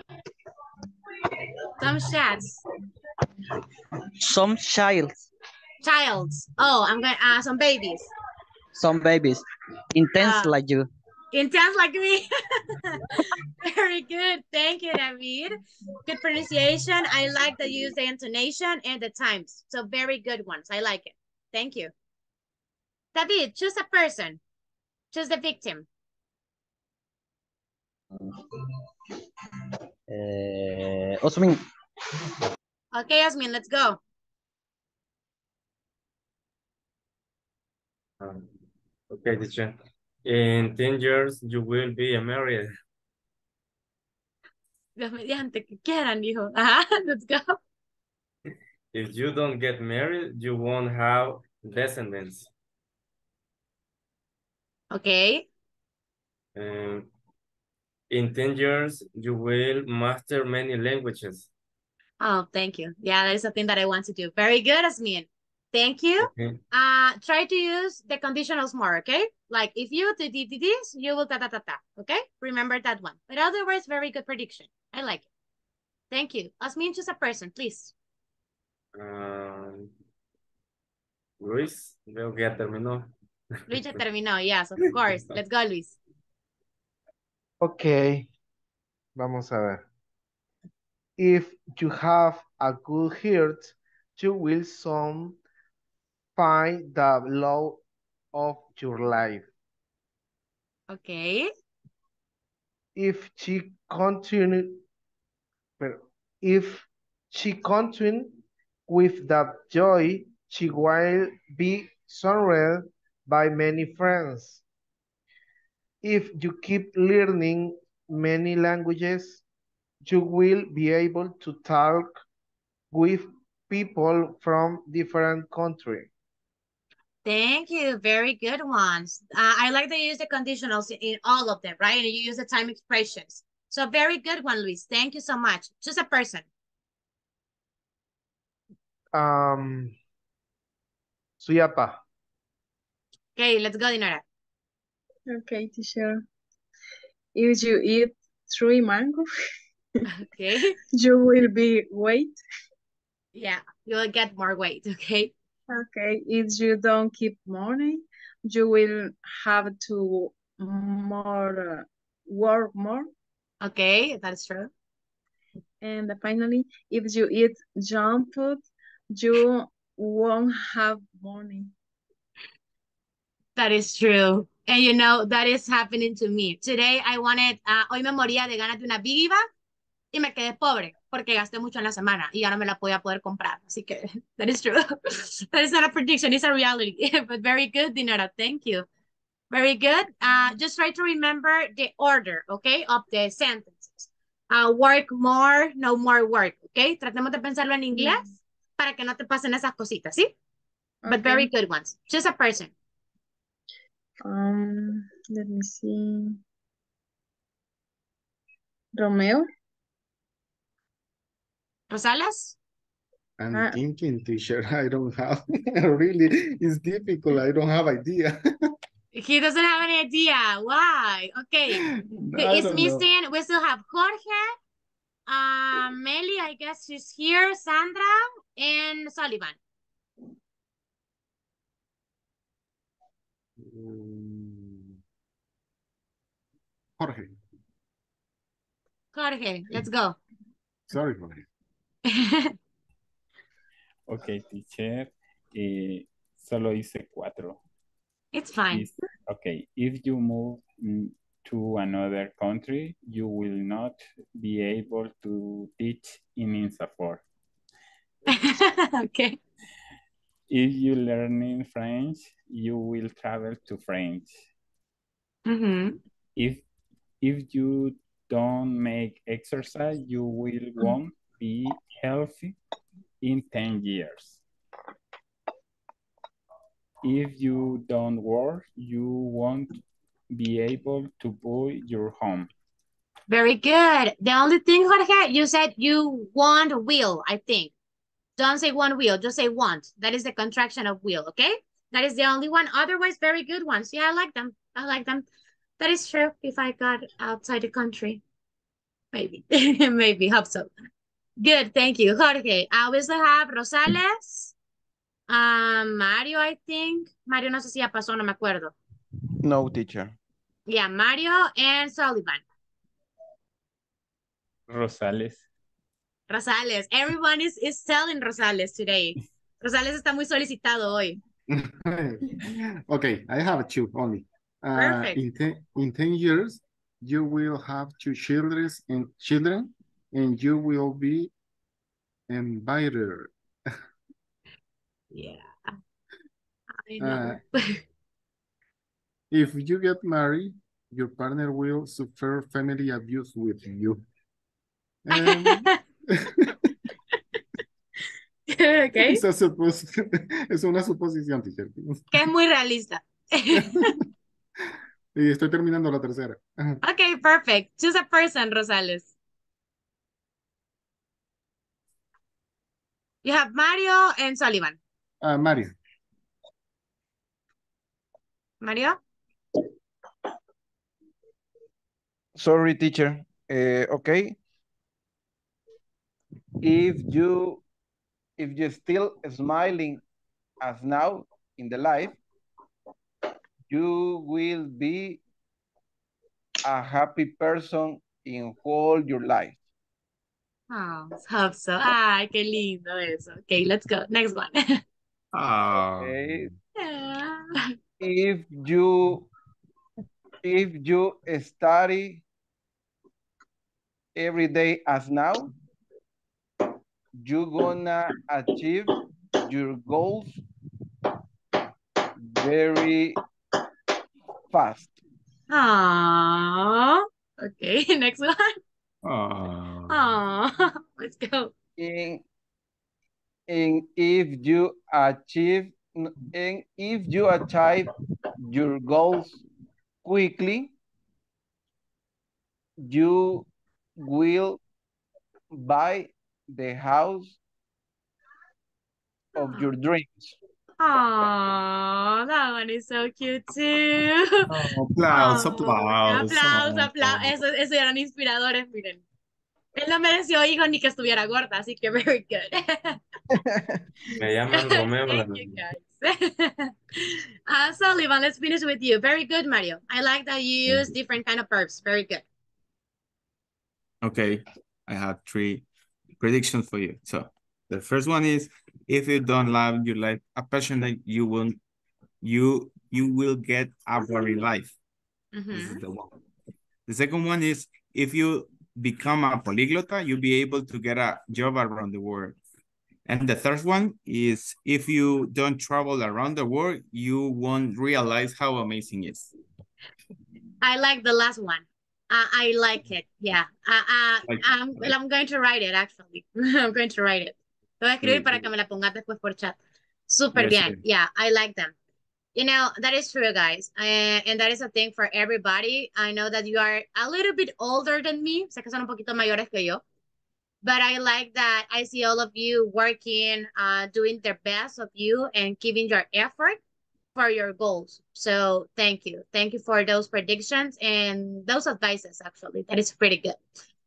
Some chats. Some child, Childs. Oh, I'm going to uh, some babies. some babies, intense Ah. like you. Intense like me. Very good. Thank you, David. Good pronunciation. I like that you use the intonation and the times. So very good ones. I like it. Thank you. David, choose a person. Choose the victim. Uh, Osmin, Okay, Yasmin, let's go. Um, okay, teacher. In 10 years, you will be married. Dios mediante que quieran, dijo. Ajá, let's go. If you don't get married, you won't have descendants. Okay. Um, in 10 years, you will master many languages. Oh, thank you. Yeah, that is a thing that I want to do. Very good, Yasmin. Thank you. Okay. Uh, try to use the conditionals more, okay? Like if you do do- do this, you will ta ta ta ta, okay? Remember that one. But otherwise, very good prediction. I like it. Thank you. Asmin, choose a person, please. Um, Luis, veo que ya terminó. Luis ya terminó, yes, of course. Let's go, Luis. Ok, vamos a ver. If you have a good heart, you will soon find the love of your life. Okay. If she continue, if she continue with that joy, she will be surrounded by many friends. If you keep learning many languages, you will be able to talk with people from different countries. Thank you. Very good ones. Uh, I like that you use the conditionals in all of them, right? And you use the time expressions. So very good one, Luis. Thank you so much. Just a person. Um, Suyapa. Okay, let's go, Dinora. Okay, teacher. If you eat three mango, Okay. you will be weight. Yeah, you'll get more weight, okay? Okay, if you don't keep money, you will have to more uh, work more. Okay, that's true. And finally, if you eat junk food, you won't have money. That is true. And you know, that is happening to me. Today I wanted, uh, hoy me moría de ganas de una Biggie bag y me quedé pobre porque gasté mucho en la semana y ya no me la podía poder comprar. Así que, that is true. that is not a prediction, it's a reality. But very good, Dinora. Thank you. Very good. Uh, just try to remember the order, okay, of the sentences. Uh, work more, no more work, okay? Tratemos de pensarlo en inglés para que no te pasen esas cositas, ¿sí? But very good ones. Choose a person. Um, let me see. Romeo. Rosales? I'm Ah. thinking, teacher, I don't have, really, it's difficult. I don't have idea. He doesn't have any idea. Why? Okay. It's don't know. missing. We still have Jorge, uh, Meli, I guess she's here, Sandra, and Sullivan. Mm, Jorge, Jorge, let's go. sorry, Jorge. Ok, teacher. Eh, solo hice cuatro. It's fine. Is- okay, if you move mm, to another country, you will not be able to teach in INSAFORP. okay. If you learn in French, you will travel to French. Mhm. If if you don't make exercise, you will won't be healthy in 10 years. If you don't work, you won't be able to buy your home. Very good. The only thing, Jorge, you said you want will, I think. Don't say one will, just say want. That is the contraction of will, okay? That is the only one. Otherwise, very good ones. Yeah, I like them. I like them. That is true if I got outside the country. Maybe. Maybe. Hope so. Good. Thank you. Jorge. I also have Rosales. Um, Mario, I think. Mario, no sé si ya pasó, no me acuerdo. No, teacher. Yeah, Mario and Sullivan. Rosales. Rosales. Everyone is, is telling Rosales today. Rosales está muy solicitado hoy. Okay, I have two only. Uh, Perfect. in ten, in ten years, you will have two children and children, and you will be invited. Yeah. I Uh, know. If you get married, your partner will suffer family abuse with you. And okay. esa es una suposición, teacher. Que es muy realista. Y estoy terminando la tercera. Okay, perfect. Choose a person, Rosales. You have Mario and Sullivan. Ah, Mario. Mario? Sorry, teacher. Uh, okay. If you if you still smiling as now in the life, you will be a happy person in whole your life. Oh, hope so. Ay, qué lindo eso. Okay, let's go. Next one. Ah, Okay. Yeah. If you if you study every day as now, you gonna achieve your goals very fast. Aww. Okay, next one. ah. Aww. Let's go. In, and if you achieve and if you achieve your goals quickly, you will buy the house of your dreams. Oh, that one is so cute too. Oh, aplausos, Oh, aplausos. aplausos, aplausos. Eso, eso eran inspiradores, miren. Él no mereció hijos ni que estuviera gorda, así que very good. Me llaman Romeo. la- Thank you, guys. uh, Sullivan, let's finish with you. Very good, Mario. I like that you use different kind of verbs. Very good. Okay, I have three predictions for you. So the first one is if you don't love your life, a passion that you will you you will get a boring life. This Mhm. is the one. The second one is if you become a polyglota, you'll be able to get a job around the world. And the third one is if you don't travel around the world, you won't realize how amazing it is. I like the last one. Uh, I like it. Yeah. Uh, uh, Like- I'm, well, I'm going to write it actually. I'm going to write it. Lo voy a escribir para que me la pongas después por chat. Super Yes, bien. sir. Yeah, I like them. You know, that is true, guys. And that is a thing for everybody. I know that you are a little bit older than me. Sé que son un poquito mayores que yo. But I like that I see all of you working, uh, doing the best of you and giving your effort for your goals. So thank you. Thank you for those predictions and those advices, actually. That is pretty good.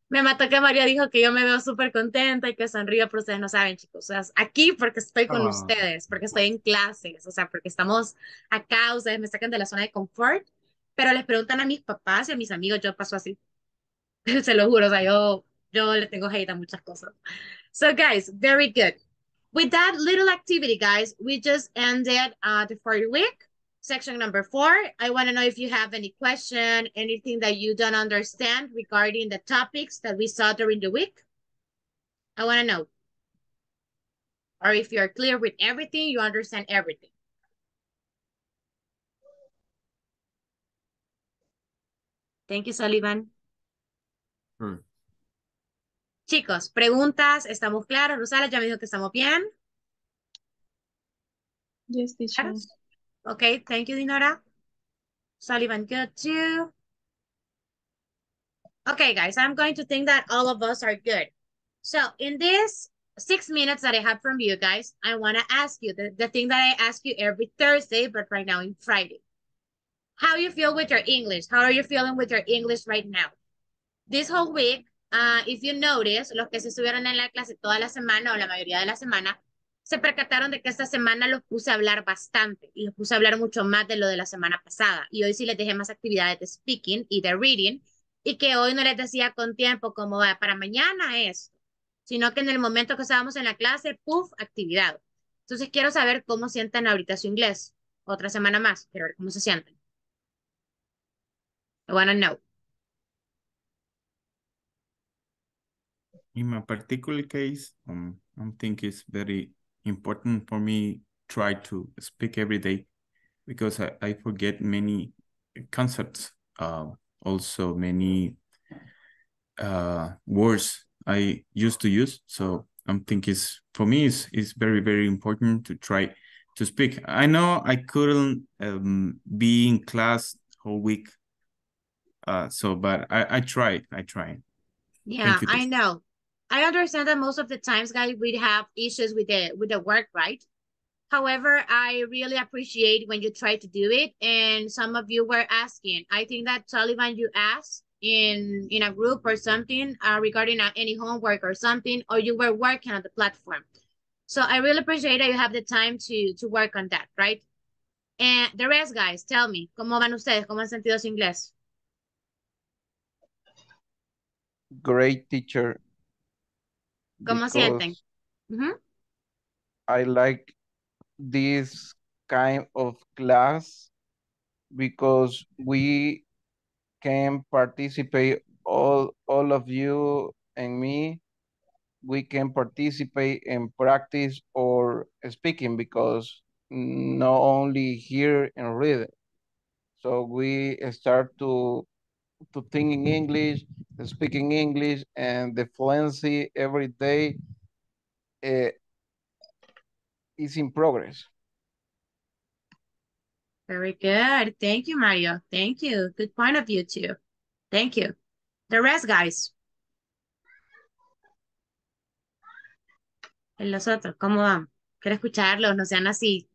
Me mató que María dijo que yo me veo súper contenta y que sonrío, pero ustedes no saben, chicos. O sea, aquí porque estoy con Ah. ustedes, porque estoy en clases, o sea, porque estamos acá, ustedes me sacan de la zona de confort, pero les preguntan a mis papás y a mis amigos, yo paso así. Se lo juro, o sea, yo, yo le tengo hate a muchas cosas. So guys, very good. With that little activity, guys, we just ended uh, the fourth week, section number four. I want to know if you have any question, anything that you don't understand regarding the topics that we saw during the week. I want to know. Or if you're clear with everything, you understand everything. Thank you, Sullivan. Sure. Chicos, preguntas, ¿estamos claros? Rosala ya me dijo que estamos bien. Yes, teacher. Claros? Okay, thank you, Dinora. Sullivan, good too. Okay, guys, I'm going to think that all of us are good. So in this six minutes that I have from you guys, I want to ask you the, the thing that I ask you every Thursday, but right now in Friday. How you feel with your English? How are you feeling with your English right now? This whole week, uh, if you notice, los que se estuvieron en la clase toda la semana o la mayoría de la semana, se percataron de que esta semana los puse a hablar bastante y los puse a hablar mucho más de lo de la semana pasada. Y hoy sí les dejé más actividades de speaking y de reading y que hoy no les decía con tiempo como para mañana esto, sino que en el momento que estábamos en la clase, puff, actividad. Entonces quiero saber cómo sienten ahorita su inglés. Otra semana más, quiero ver cómo se sienten. I wanna know. In my particular case, um, I think it's very important for me try to speak every day because I, I forget many concepts, uh, also many uh, words I used to use. So I'm thinking it's, for me, it's, it's very, very important to try to speak. I know I couldn't um, be in class whole week. Uh, so, but I, I tried, I tried. Yeah, I know. I understand that most of the times, guys, we have issues with the with the work, right? However, I really appreciate when you try to do it. And some of you were asking. I think that Sullivan, you asked in in a group or something uh, regarding uh, any homework or something, or you were working on the platform. So I really appreciate that you have the time to to work on that, right? And the rest, guys, tell me, ¿cómo van ustedes? ¿Cómo han sentido su inglés? Great teacher. ¿Cómo sienten? because Ujú. I like this kind of class because we can participate all all of you and me we can participate in practice or speaking because not only hear and read so we start to to think in English, speaking English, and the fluency every day uh, is in progress. Very good. Thank you, Mario. Thank you. Good point of view, too. Thank you. The rest, guys. En los otros, ¿cómo van? Quiero escucharlos, no sean así.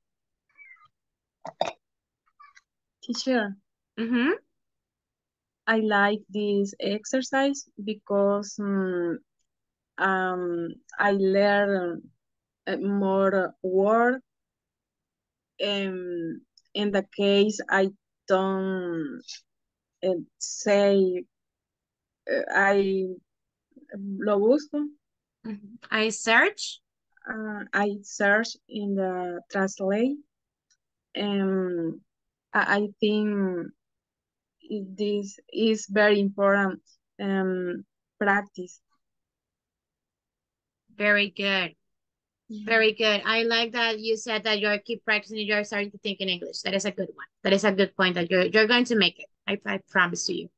Teacher. Uh -huh. I like this exercise because mm, um, I learn uh, more word. Um, in the case I don't uh, say, uh, I lo busco. I search. Uh, I search in the translate. Um, I, I think this is very important um, practice. Very good. Very good. I like that you said that you're keep practicing, you're starting to think in English. That is a good one. That is a good point that you're you're going to make it. I, I promise to you.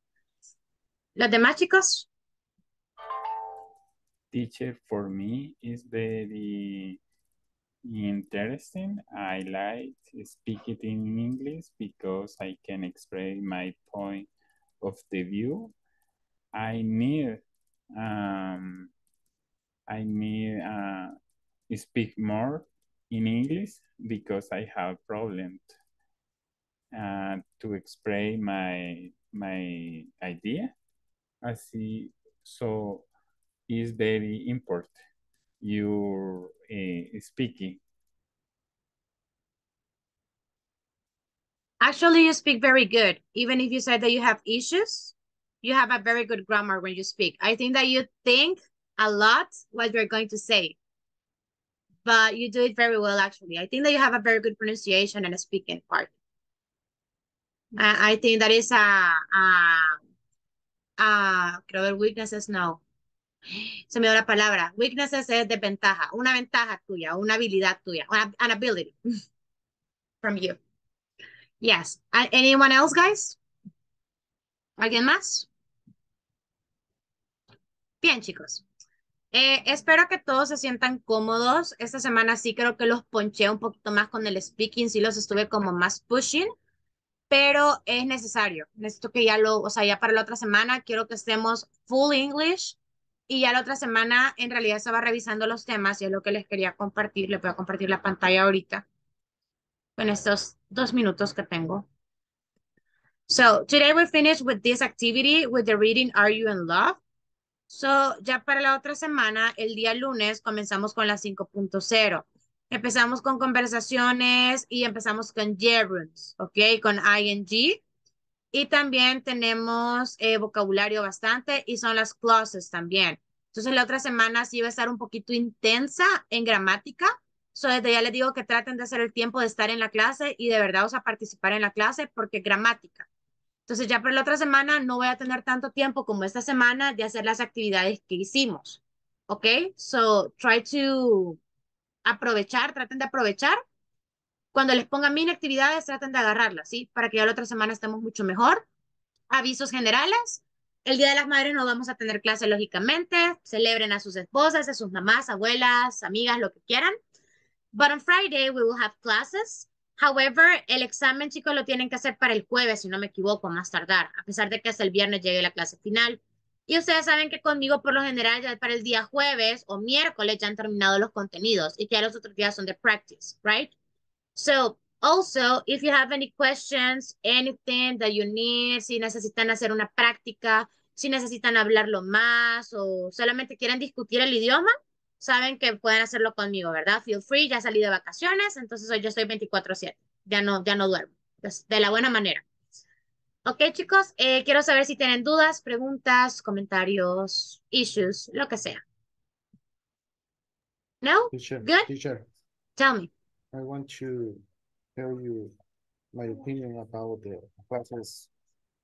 Los demás chicos, Teacher, for me, is very interesting. I like speaking in English because I can express my point of the view. I need, um, I need uh, speak more in English because I have problems uh, to express my my idea. Así, so is very important. Your Eh, speaking. actually you speak very good. Even if you said that you have issues, you have a very good grammar when you speak. I think that you think a lot what you're going to say. But you do it very well actually. I think that you have a very good pronunciation and a speaking part. I, I think that is a, a, a creo weaknesses, no. Se me dio la palabra. Weaknesses es desventaja, una ventaja tuya, una habilidad tuya, una- an ability from you. Yes. Anyone else, guys? ¿Alguien más? Bien, chicos. Eh, espero que todos se sientan cómodos. Esta semana sí creo que los ponché un poquito más con el speaking, sí los estuve como más pushing, pero es necesario. Necesito que ya lo, o sea, ya para la otra semana quiero que estemos full English y ya la otra semana en realidad va revisando los temas y es lo que les quería compartir. Les voy a compartir la pantalla ahorita con estos dos minutos que tengo. So today we finish with this activity with the reading Are You in Love? So ya para la otra semana, el día lunes, comenzamos con la 5.0. Empezamos con conversaciones y empezamos con gerunds, ¿ok? Con ing. Y también tenemos eh, vocabulario bastante y son las clauses también. Entonces la otra semana sí va a estar un poquito intensa en gramática. So desde ya les digo que traten de hacer el tiempo de estar en la clase y de verdad o sea, participar en la clase porque gramática. Entonces ya para la otra semana no voy a tener tanto tiempo como esta semana de hacer las actividades que hicimos. ¿Ok? So try to aprovechar, traten de aprovechar. Cuando les pongan mini actividades, traten de agarrarlas, ¿sí? Para que ya la otra semana estemos mucho mejor. Avisos generales. El Día de las Madres no vamos a tener clase, lógicamente. Celebren a sus esposas, a sus mamás, abuelas, amigas, lo que quieran. But on Friday we will have classes. However, el examen, chicos, lo tienen que hacer para el jueves, si no me equivoco, más tardar, a pesar de que hasta el viernes llegue la clase final. Y ustedes saben que conmigo, por lo general, ya para el día jueves o miércoles ya han terminado los contenidos y que ya los otros días son de practice, right? So, also, if you have any questions, anything that you need, si necesitan hacer una práctica, si necesitan hablarlo más o solamente quieren discutir el idioma, saben que pueden hacerlo conmigo, ¿verdad? Feel free, ya salí de vacaciones, entonces hoy yo estoy 24/7, ya no, ya no duermo, pues, de la buena manera. Ok, chicos, eh, quiero saber si tienen dudas, preguntas, comentarios, issues, lo que sea. No? Teacher, Good? teacher, Tell me. I want to tell you my opinion about the classes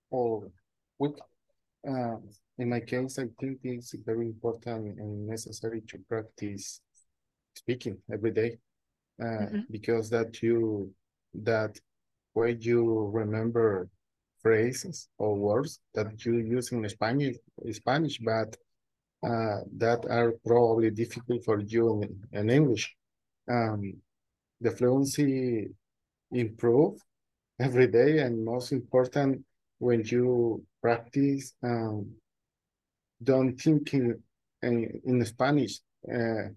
all week. Uh, in my case, I think it's very important and necessary to practice speaking every day. Uh, Mhm. because that you, that way you remember phrases or words that you use in Spanish, Spanish, but uh, that are probably difficult for you in, in English. Um, the fluency improve every day and most important when you practice um, don't think in, in, in Spanish uh,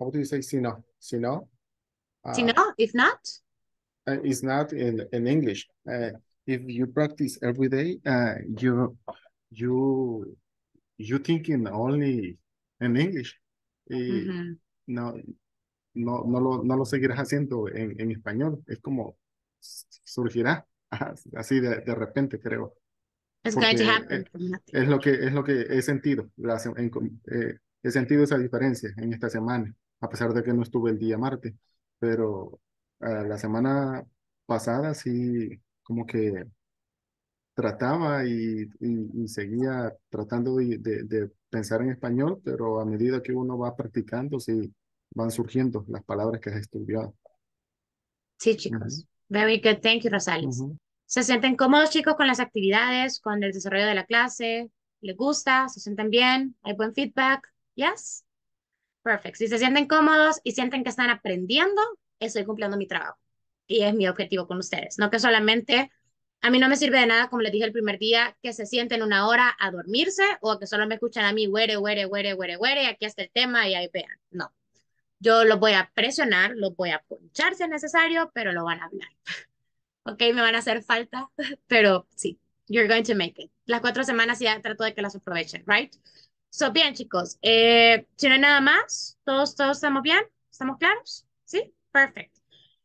how do you say sino? Sino? Si no? Si Uh, no, if not, uh, it's not in, in English. Uh, if you practice every day, uh, you you you thinking only in English. Y ujú, no, no, no lo, no lo seguirás haciendo en, en español. Es como surgirá así de, de repente, creo. it's going to Porque happen from nothing. es lo que es lo que he sentido. La en eh, he sentido esa diferencia en esta semana, a pesar de que no estuve el día martes. Pero ah, la semana pasada sí, como que trataba y, y- y seguía tratando de, de- de pensar en español, pero a medida que uno va practicando, sí van surgiendo las palabras que has estudiado. Sí, chicos. Very good. Thank you, Rosales. ujú. ¿Se sienten cómodos, chicos, con las actividades, con el desarrollo de la clase? ¿Les gusta? ¿Se sienten bien? ¿Hay buen feedback? Yes? Perfect. Si se sienten cómodos y sienten que están aprendiendo, estoy cumpliendo mi trabajo. Y es mi objetivo con ustedes. No que solamente, a mí no me sirve de nada, como les dije el primer día, que se sienten una hora a dormirse o que solo me escuchan a mí, güere, güere, güere, güere, güere, aquí está el tema y ahí vean. No. Yo los voy a presionar, los voy a ponchar si es necesario, pero lo van a hablar. Ok, me van a hacer falta, pero sí, you're going to make it. Las cuatro semanas ya trato de que las aprovechen, right? So, bien, chicos, eh, si no hay nada más, ¿todos, todos estamos bien? ¿Estamos claros? ¿Sí? Perfect.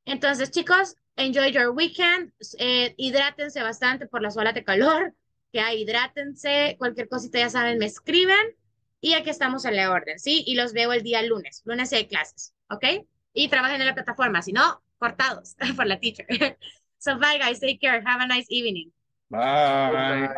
Entonces, chicos, enjoy your weekend. Eh, hidrátense bastante por las olas de calor. Que hay, hidrátense. Cualquier cosita, ya saben, me escriben. Y aquí estamos en la orden, ¿sí? Y los veo el día lunes. Lunes hay clases, ¿ok? Y trabajen en la plataforma. Si no, cortados por la teacher. so, bye, guys. Take care. Have a nice evening. Bye.